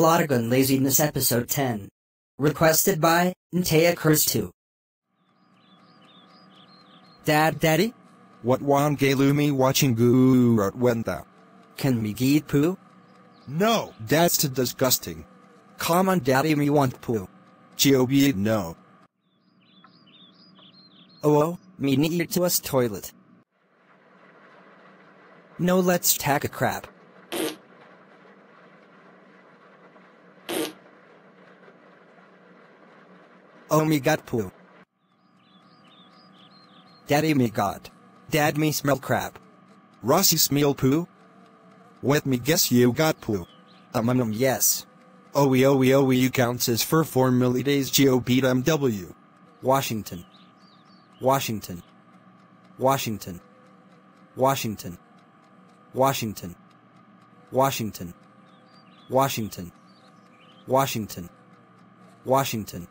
Plotagon Laziness Episode 10. Requested by Ntea 2. Dad Daddy, What wan galumi watching goo at wenda? can me eat poo? No, that's too disgusting. Come on daddy me want poo. Gob oh no. Oh oh, me need to us toilet. No let's tack a crap. Oh me got poo. Daddy me got. Dad me smell crap. Rossi smell poo? Let me guess you got poo. Um um um yes. Owie owie owie you counts as for 4 millidays GOPMW. Washington. Washington. Washington. Washington. Washington. Washington. Washington. Washington. Washington.